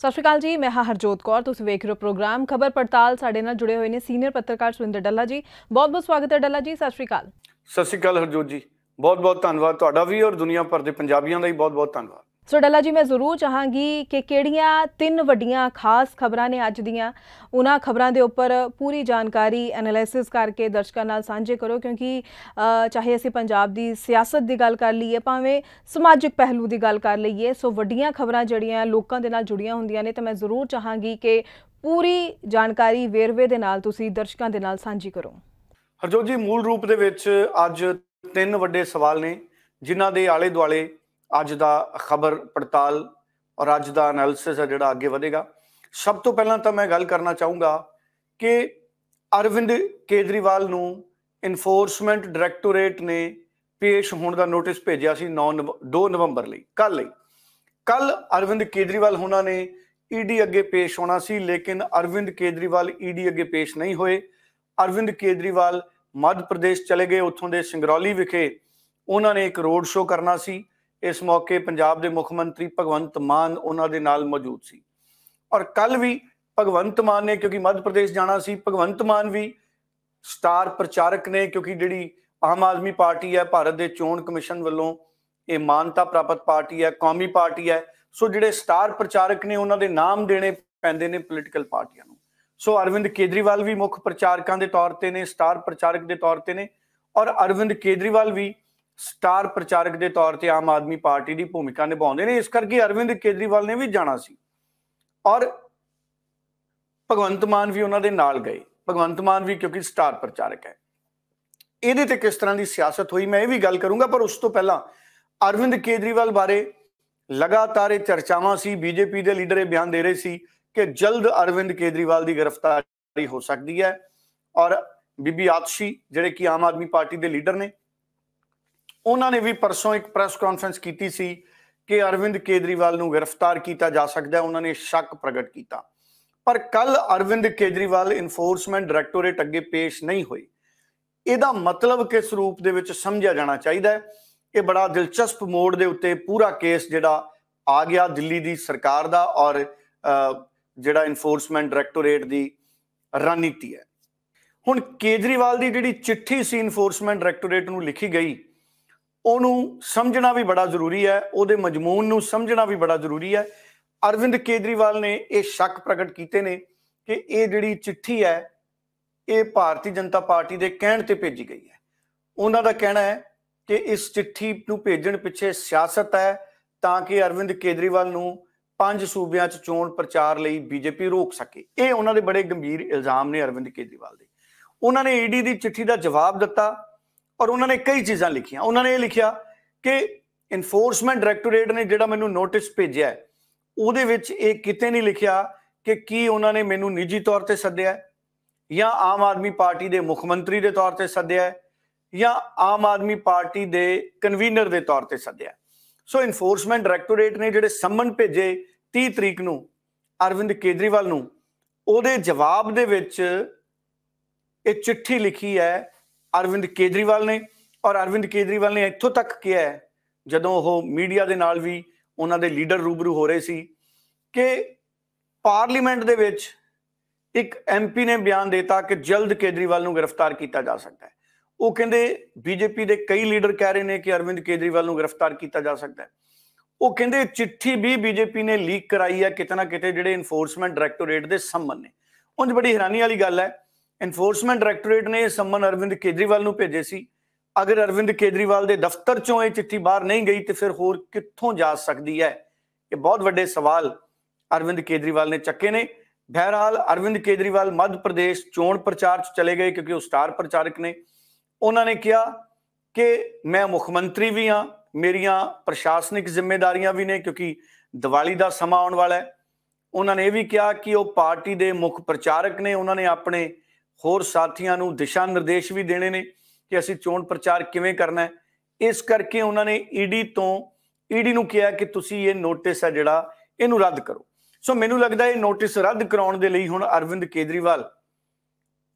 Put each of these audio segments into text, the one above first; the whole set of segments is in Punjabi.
ਸਤਿ ਸ਼੍ਰੀ ਅਕਾਲ ਜੀ, ਮੈਂ ਹਾਂ ਹਰਜੋਤ ਕੌਰ, ਤੁਸੀਂ ਵੇਖ ਰਹੇ ਹੋ ਪ੍ਰੋਗਰਾਮ। ਖਬਰ ਪੜਤਾਲ ਸਾਡੇ ਨਾਲ ਜੁੜੇ ਹੋਏ ਨੇ ਸੀਨੀਅਰ ਪੱਤਰਕਾਰ ਸੁਰਿੰਦਰ ਡੱਲਾ ਜੀ। ਬਹੁਤ ਬਹੁਤ ਸਵਾਗਤ ਹੈ ਡੱਲਾ ਜੀ, ਸਤਿ ਸ਼੍ਰੀ ਅਕਾਲ। ਸਤਿ ਸ਼੍ਰੀ ਅਕਾਲ ਹਰਜੋਤ ਜੀ। ਬਹੁਤ ਬਹੁਤ ਧੰਨਵਾਦ ਤੁਹਾਡਾ ਵੀ ਔਰ ਦੁਨੀਆ ਭਰ ਦੇ ਪੰਜਾਬੀਆਂ ਦਾ ਵੀ ਬਹੁਤ ਬਹੁਤ ਧੰਨਵਾਦ। ਸੋ ਡੱਲਾ ਜੀ, ਮੈਂ ਜ਼ਰੂਰ ਚਾਹਾਂਗੀ ਕਿ ਕਿਹੜੀਆਂ ਤਿੰਨ ਵੱਡੀਆਂ ਖਾਸ ਖਬਰਾਂ ਨੇ ਅੱਜ ਦੀਆਂ, ਉਹਨਾਂ ਖਬਰਾਂ ਦੇ ਉੱਪਰ ਪੂਰੀ ਜਾਣਕਾਰੀ ਐਨਾਲਿਸਿਸ ਕਰਕੇ ਦਰਸ਼ਕਾਂ ਨਾਲ ਸਾਂਝੇ ਕਰੋ, ਕਿਉਂਕਿ ਚਾਹੇ ਅਸੀਂ ਪੰਜਾਬ ਦੀ ਸਿਆਸਤ ਦੀ ਗੱਲ ਕਰ ਲਈਏ, ਭਾਵੇਂ ਸਮਾਜਿਕ ਪਹਿਲੂ ਦੀ ਗੱਲ ਕਰ ਲਈਏ, ਸੋ ਵੱਡੀਆਂ ਖਬਰਾਂ ਜਿਹੜੀਆਂ ਲੋਕਾਂ ਦੇ ਨਾਲ ਜੁੜੀਆਂ ਹੁੰਦੀਆਂ ਨੇ, ਤਾਂ ਮੈਂ ਜ਼ਰੂਰ ਚਾਹਾਂਗੀ ਕਿ ਪੂਰੀ ਜਾਣਕਾਰੀ ਵੇਰਵੇ ਦੇ ਨਾਲ ਤੁਸੀਂ ਦਰਸ਼ਕਾਂ ਦੇ ਨਾਲ ਸਾਂਝੀ ਕਰੋ। ਹਰਜੋਤ ਜੀ, ਮੂਲ ਰੂਪ ਦੇ ਵਿੱਚ ਅੱਜ ਤਿੰਨ ਵੱਡੇ ਸਵਾਲ ਨੇ, ਜਿਨ੍ਹਾਂ ਦੇ ਆਲੇ ਦੁਆਲੇ ਅੱਜ ਦਾ ਖਬਰ ਪੜਤਾਲ ਔਰ ਅੱਜ ਦਾ ਐਨਾਲਿਸਿਸ ਹੈ ਜਿਹੜਾ ਅੱਗੇ ਵਧੇਗਾ। ਸਭ ਤੋਂ ਪਹਿਲਾਂ ਤਾਂ ਮੈਂ ਗੱਲ ਕਰਨਾ ਚਾਹੂੰਗਾ ਕਿ ਅਰਵਿੰਦ ਕੇਜਰੀਵਾਲ ਨੂੰ ਇਨਫੋਰਸਮੈਂਟ ਡਾਇਰੈਕਟੋਰੇਟ ਨੇ ਪੇਸ਼ ਹੋਣ ਦਾ ਨੋਟਿਸ ਭੇਜਿਆ ਸੀ 9 2 ਨਵੰਬਰ ਲਈ ਕੱਲ ਲਈ। ਕੱਲ ਅਰਵਿੰਦ ਕੇਜਰੀਵਾਲ ਉਹਨਾਂ ਨੇ ਈਡੀ ਅੱਗੇ ਪੇਸ਼ ਹੋਣਾ ਸੀ, ਲੇਕਿਨ ਅਰਵਿੰਦ ਕੇਜਰੀਵਾਲ ਈਡੀ ਅੱਗੇ ਪੇਸ਼ ਨਹੀਂ ਹੋਏ। ਅਰਵਿੰਦ ਕੇਜਰੀਵਾਲ ਮੱਧ ਪ੍ਰਦੇਸ਼ ਚਲੇ ਗਏ, ਉੱਥੋਂ ਦੇ ਸਿੰਗਰੌਲੀ ਵਿਖੇ ਉਹਨਾਂ ਨੇ ਇੱਕ ਰੋਡ ਸ਼ੋਅ ਕਰਨਾ ਸੀ। ਇਸ ਮੌਕੇ ਪੰਜਾਬ ਦੇ ਮੁੱਖ ਮੰਤਰੀ ਭਗਵੰਤ ਮਾਨ ਉਹਨਾਂ ਦੇ ਨਾਲ ਮੌਜੂਦ ਸੀ। ਔਰ ਕੱਲ ਵੀ ਭਗਵੰਤ ਮਾਨ ਨੇ, ਕਿਉਂਕਿ ਮੱਧ ਪ੍ਰਦੇਸ਼ ਜਾਣਾ ਸੀ, ਭਗਵੰਤ ਮਾਨ ਵੀ ਸਟਾਰ ਪ੍ਰਚਾਰਕ ਨੇ, ਕਿਉਂਕਿ ਜਿਹੜੀ ਆਮ ਆਦਮੀ ਪਾਰਟੀ ਹੈ, ਭਾਰਤ ਦੇ ਚੋਣ ਕਮਿਸ਼ਨ ਵੱਲੋਂ ਇਹ ਮਾਨਤਾ ਪ੍ਰਾਪਤ ਪਾਰਟੀ ਹੈ, ਕੌਮੀ ਪਾਰਟੀ ਹੈ। ਸੋ ਜਿਹੜੇ ਸਟਾਰ ਪ੍ਰਚਾਰਕ ਨੇ, ਉਹਨਾਂ ਦੇ ਨਾਮ ਦੇਣੇ ਪੈਂਦੇ ਨੇ ਪੋਲੀਟੀਕਲ ਪਾਰਟੀਆਂ ਨੂੰ। ਸੋ ਅਰਵਿੰਦ ਕੇਜਰੀਵਾਲ ਵੀ ਮੁੱਖ ਪ੍ਰਚਾਰਕਾਂ ਦੇ ਤੌਰ ਤੇ ਨੇ, ਸਟਾਰ ਪ੍ਰਚਾਰਕ ਦੇ ਤੌਰ ਤੇ ਨੇ। ਔਰ ਅਰਵਿੰਦ ਕੇਜਰੀਵਾਲ ਵੀ ਸਟਾਰ ਪ੍ਰਚਾਰਕ ਦੇ ਤੌਰ ਤੇ ਆਮ ਆਦਮੀ ਪਾਰਟੀ ਦੀ ਭੂਮਿਕਾ ਨਿਭਾਉਂਦੇ ਨੇ, ਇਸ ਕਰਕੇ ਅਰਵਿੰਦ ਕੇਜਰੀਵਾਲ ਨੇ ਵੀ ਜਾਣਾ ਸੀ। ਔਰ ਭਗਵੰਤ ਮਾਨ ਵੀ ਉਹਨਾਂ ਦੇ ਨਾਲ ਗਏ। ਭਗਵੰਤ ਮਾਨ ਵੀ ਕਿਉਂਕਿ ਸਟਾਰ ਪ੍ਰਚਾਰਕ ਹੈ। ਇਹਦੇ ਤੇ ਕਿਸ ਤਰ੍ਹਾਂ ਦੀ ਸਿਆਸਤ ਹੋਈ, ਮੈਂ ਇਹ ਵੀ ਗੱਲ ਕਰੂੰਗਾ, ਪਰ ਉਸ ਤੋਂ ਪਹਿਲਾਂ ਅਰਵਿੰਦ ਕੇਜਰੀਵਾਲ ਬਾਰੇ ਲਗਾਤਾਰ ਇਹ ਚਰਚਾਵਾਂ ਸੀ, ਬੀਜੇਪੀ ਦੇ ਲੀਡਰ ਇਹ ਬਿਆਨ ਦੇ ਰਹੇ ਸੀ ਕਿ ਜਲਦ ਅਰਵਿੰਦ ਕੇਜਰੀਵਾਲ ਦੀ ਗ੍ਰਿਫਤਾਰੀ ਹੋ ਸਕਦੀ ਹੈ। ਔਰ ਬੀਬੀ ਆਤਸ਼ੀ, ਜਿਹੜੇ ਕਿ ਆਮ ਆਦਮੀ ਪਾਰਟੀ ਦੇ ਲੀਡਰ ਨੇ ਉਹਨਾਂ ਨੇ ਵੀ ਪਰਸੋਂ ਇੱਕ ਪ੍ਰੈਸ ਕਾਨਫਰੰਸ ਕੀਤੀ ਸੀ ਕਿ ਅਰਵਿੰਦ ਕੇਜਰੀਵਾਲ ਨੂੰ ਗ੍ਰਿਫਤਾਰ ਕੀਤਾ ਜਾ ਸਕਦਾ ਹੈ, ਉਹਨਾਂ ਨੇ ਸ਼ੱਕ ਪ੍ਰਗਟ ਕੀਤਾ। ਪਰ ਕੱਲ ਅਰਵਿੰਦ ਕੇਜਰੀਵਾਲ ਇਨਫੋਰਸਮੈਂਟ ਡਾਇਰੈਕਟੋਰੇਟ ਅੱਗੇ ਪੇਸ਼ ਨਹੀਂ ਹੋਏ। ਇਹਦਾ ਮਤਲਬ ਕਿਸ ਰੂਪ ਦੇ ਵਿੱਚ ਸਮਝਿਆ ਜਾਣਾ ਚਾਹੀਦਾ ਹੈ? ਇਹ ਬੜਾ ਦਿਲਚਸਪ ਮੋੜ ਦੇ ਉੱਤੇ ਪੂਰਾ ਕੇਸ ਜਿਹੜਾ ਆ ਗਿਆ ਦਿੱਲੀ ਦੀ ਸਰਕਾਰ ਦਾ ਔਰ ਜਿਹੜਾ ਇਨਫੋਰਸਮੈਂਟ ਡਾਇਰੈਕਟੋਰੇਟ ਦੀ ਰਣਨੀਤੀ ਹੈ। ਹੁਣ ਕੇਜਰੀਵਾਲ ਦੀ ਜਿਹੜੀ ਚਿੱਠੀ ਸੀ ਇਨਫੋਰਸਮੈਂਟ ਡਾਇਰੈਕਟੋਰੇਟ ਨੂੰ ਲਿਖੀ ਗਈ ਉਹਨੂੰ ਸਮਝਣਾ ਵੀ ਬੜਾ ਜ਼ਰੂਰੀ ਹੈ, ਉਹਦੇ ਮਜਮੂਨ ਨੂੰ ਸਮਝਣਾ ਵੀ ਬੜਾ ਜ਼ਰੂਰੀ ਹੈ। ਅਰਵਿੰਦ ਕੇਜਰੀਵਾਲ ਨੇ ਇਹ ਸ਼ੱਕ ਪ੍ਰਗਟ ਕੀਤੇ ਨੇ ਕਿ ਇਹ ਜਿਹੜੀ ਚਿੱਠੀ ਹੈ, ਇਹ ਭਾਰਤੀ ਜਨਤਾ ਪਾਰਟੀ ਦੇ ਕਹਿਣ ਤੇ ਭੇਜੀ ਗਈ ਹੈ। ਉਹਨਾਂ ਦਾ ਕਹਿਣਾ ਹੈ ਕਿ ਇਸ ਚਿੱਠੀ ਨੂੰ ਭੇਜਣ ਪਿੱਛੇ ਸਿਆਸਤ ਹੈ, ਤਾਂ ਕਿ ਅਰਵਿੰਦ ਕੇਜਰੀਵਾਲ ਨੂੰ ਪੰਜ ਸੂਬਿਆਂ 'ਚ ਚੋਣ ਪ੍ਰਚਾਰ ਲਈ ਬੀਜੇਪੀ ਰੋਕ ਸਕੇ। ਇਹ ਉਹਨਾਂ ਦੇ ਬੜੇ ਗੰਭੀਰ ਇਲਜ਼ਾਮ ਨੇ ਅਰਵਿੰਦ ਕੇਜਰੀਵਾਲ ਦੇ। ਉਹਨਾਂ ਨੇ ਈਡੀ ਦੀ ਚਿੱਠੀ ਦਾ ਜਵਾਬ ਦਿੱਤਾ। ਔਰ ਉਹਨਾਂ ਨੇ ਕਈ ਚੀਜ਼ਾਂ ਲਿਖੀਆਂ। ਉਹਨਾਂ ਨੇ ਇਹ ਲਿਖਿਆ ਕਿ ਇਨਫੋਰਸਮੈਂਟ ਡਾਇਰੈਕਟੋਰੇਟ ਨੇ ਜਿਹੜਾ ਮੈਨੂੰ ਨੋਟਿਸ ਭੇਜਿਆ ਉਹਦੇ ਵਿੱਚ ਇਹ ਕਿਤੇ ਨਹੀਂ ਲਿਖਿਆ ਕਿ ਕੀ ਉਹਨਾਂ ਨੇ ਮੈਨੂੰ ਨਿੱਜੀ ਤੌਰ ਤੇ ਸੱਦਿਆ ਜਾਂ ਆਮ ਆਦਮੀ ਪਾਰਟੀ ਦੇ ਮੁੱਖ ਮੰਤਰੀ ਦੇ ਤੌਰ ਤੇ ਸੱਦਿਆ ਜਾਂ ਆਮ ਆਦਮੀ ਪਾਰਟੀ ਦੇ ਕਨਵੀਨਰ ਦੇ ਤੌਰ ਤੇ ਸੱਦਿਆ ਸੋ ਇਨਫੋਰਸਮੈਂਟ ਡਾਇਰੈਕਟੋਰੇਟ ਨੇ ਜਿਹੜੇ ਸੰਮਨ ਭੇਜੇ 30 ਤਰੀਕ ਨੂੰ ਅਰਵਿੰਦ ਕੇਜਰੀਵਾਲ ਨੂੰ, ਉਹਦੇ ਜਵਾਬ ਦੇ ਵਿੱਚ ਇਹ ਚਿੱਠੀ ਲਿਖੀ ਹੈ ਅਰਵਿੰਦ ਕੇਜਰੀਵਾਲ ਨੇ ਔਰ ਅਰਵਿੰਦ ਕੇਜਰੀਵਾਲ ਨੇ ਇੱਥੋਂ ਤੱਕ ਕਿਹਾ ਹੈ, ਜਦੋਂ ਉਹ ਮੀਡੀਆ ਦੇ ਨਾਲ ਵੀ ਉਹਨਾਂ ਦੇ ਲੀਡਰ ਰੂਬਰੂ ਹੋ ਰਹੇ ਸੀ, ਕਿ ਪਾਰਲੀਮੈਂਟ ਦੇ ਵਿੱਚ ਇੱਕ ਐਮਪੀ ਨੇ ਬਿਆਨ ਦਿੱਤਾ ਕਿ ਜਲਦ ਕੇਜਰੀਵਾਲ ਨੂੰ ਗ੍ਰਿਫਤਾਰ ਕੀਤਾ ਜਾ ਸਕਦਾ ਹੈ। ਉਹ ਕਹਿੰਦੇ ਬੀਜੇਪੀ ਦੇ ਕਈ ਲੀਡਰ ਕਹਿ ਰਹੇ ਨੇ ਕਿ ਅਰਵਿੰਦ ਕੇਜਰੀਵਾਲ ਨੂੰ ਗ੍ਰਿਫਤਾਰ ਕੀਤਾ ਜਾ ਸਕਦਾ ਹੈ। ਉਹ ਕਹਿੰਦੇ ਚਿੱਠੀ ਵੀ ਬੀਜੇਪੀ ਨੇ ਲੀਕ ਕਰਾਈ ਹੈ ਕਿਤਨਾ ਕਿਤੇ ਜਿਹੜੇ ਇਨਫੋਰਸਮੈਂਟ ਡਾਇਰੈਕਟੋਰੇਟ ਦੇ ਸੰਬੰਧ ਨੇ। ਉਂਝ ਬੜੀ ਹੈਰਾਨੀ ਵਾਲੀ ਗੱਲ ਹੈ ਇਨਫੋਰਸਮੈਂਟ ਡਾਇਰੈਕਟੋਰੇਟ ਨੇ ਇਹ ਸੰਮਨ ਅਰਵਿੰਦ ਕੇਜਰੀਵਾਲ ਨੂੰ ਭੇਜੇ ਸੀ। ਅਗਰ ਅਰਵਿੰਦ ਕੇਜਰੀਵਾਲ ਦੇ ਦਫ਼ਤਰ ਚੋਂ ਇਹ ਚਿੱਠੀ ਬਾਹਰ ਨਹੀਂ ਗਈ, ਤੇ ਫਿਰ ਹੋਰ ਕਿੱਥੋਂ ਜਾ ਸਕਦੀ ਹੈ? ਇਹ ਬਹੁਤ ਵੱਡੇ ਸਵਾਲ ਅਰਵਿੰਦ ਕੇਜਰੀਵਾਲ ਨੇ ਚੱਕੇ ਨੇ। ਬਹਿਰਾਲ ਅਰਵਿੰਦ ਕੇਜਰੀਵਾਲ ਮੱਧ ਪ੍ਰਦੇਸ਼ ਚੋਣ ਪ੍ਰਚਾਰ 'ਚ ਚਲੇ ਗਏ ਕਿਉਂਕਿ ਉਹ ਸਟਾਰ ਪ੍ਰਚਾਰਕ ਨੇ। ਉਹਨਾਂ ਨੇ ਕਿਹਾ ਕਿ ਮੈਂ ਮੁੱਖ ਮੰਤਰੀ ਵੀ ਹਾਂ, ਮੇਰੀਆਂ ਪ੍ਰਸ਼ਾਸਨਿਕ ਜ਼ਿੰਮੇਵਾਰੀਆਂ ਵੀ ਨੇ ਕਿਉਂਕਿ ਦੀਵਾਲੀ ਦਾ ਸਮਾਂ ਆਉਣ ਵਾਲਾ ਹੈ। ਉਹਨਾਂ ਨੇ ਇਹ ਵੀ ਕਿਹਾ ਕਿ ਉਹ ਪਾਰਟੀ ਦੇ ਮੁੱਖ ਪ੍ਰਚਾਰਕ ਨੇ। ਉਹਨਾਂ ਨੇ ਆਪਣੇ ਹੋਰ ਸਾਥੀਆਂ ਨੂੰ ਦਿਸ਼ਾ ਨਿਰਦੇਸ਼ ਵੀ ਦੇਣੇ ਨੇ ਕਿ ਅਸੀਂ ਚੋਣ ਪ੍ਰਚਾਰ ਕਿਵੇਂ ਕਰਨਾ ਹੈ। ਇਸ ਕਰਕੇ ਉਹਨਾਂ ਨੇ ਈਡੀ ਤੋਂ ਈਡੀ ਨੂੰ ਕਿਹਾ ਕਿ ਤੁਸੀਂ ਇਹ ਨੋਟਿਸ ਹੈ ਜਿਹੜਾ, ਇਹਨੂੰ ਰੱਦ ਕਰੋ। ਸੋ ਮੈਨੂੰ ਲੱਗਦਾ ਇਹ ਨੋਟਿਸ ਰੱਦ ਕਰਾਉਣ ਦੇ ਲਈ ਹੁਣ ਅਰਵਿੰਦ ਕੇਜਰੀਵਾਲ